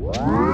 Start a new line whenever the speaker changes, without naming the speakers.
Wow.